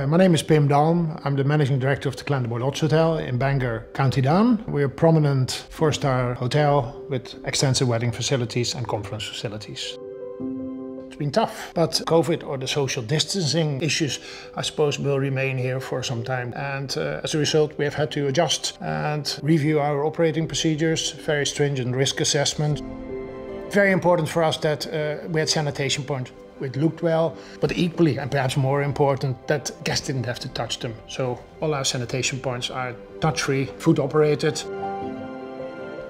Uh, My name is Pim Dalm. I'm the managing director of the Clandeboye Lodge Hotel in Bangor, County Down. We're a prominent four-star hotel with extensive wedding facilities and conference facilities. It's been tough, but COVID or the social distancing issues, I suppose, will remain here for some time. And uh, as a result, we have had to adjust and review our operating procedures, very stringent risk assessment. Very important for us that uh, we had sanitation point. It looked well, but equally and perhaps more important, that guests didn't have to touch them. So all our sanitation points are touch-free, food operated.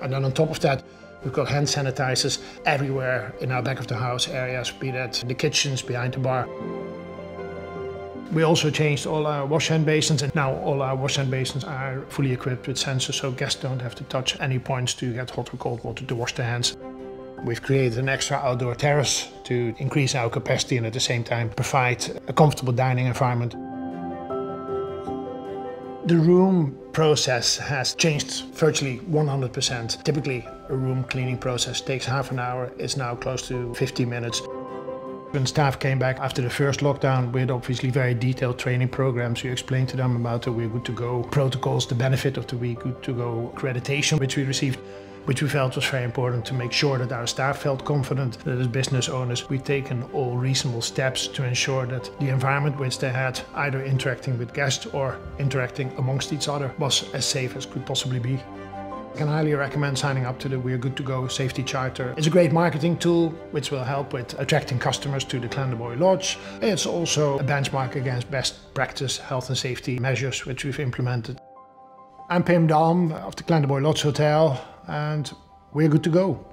And then on top of that, we've got hand sanitizers everywhere in our back of the house areas, be that the kitchens, behind the bar. We also changed all our wash hand basins and now all our wash hand basins are fully equipped with sensors so guests don't have to touch any points to get hot or cold water to wash their hands. We've created an extra outdoor terrace to increase our capacity and at the same time provide a comfortable dining environment. The room process has changed virtually 100%. Typically, a room cleaning process takes half an hour. It's now close to 50 minutes. When staff came back after the first lockdown, we had obviously very detailed training programs. We explained to them about the We're Good to Go protocols, the benefit of the We're Good to Go accreditation, which we received which we felt was very important to make sure that our staff felt confident that as business owners we'd taken all reasonable steps to ensure that the environment which they had, either interacting with guests or interacting amongst each other, was as safe as could possibly be. I can highly recommend signing up to the We're Good to Go Safety Charter. It's a great marketing tool which will help with attracting customers to the Clandeboye Lodge. It's also a benchmark against best practice health and safety measures which we've implemented. I'm Pim Dalm of the Clandeboye Lodge Hotel and we're good to go.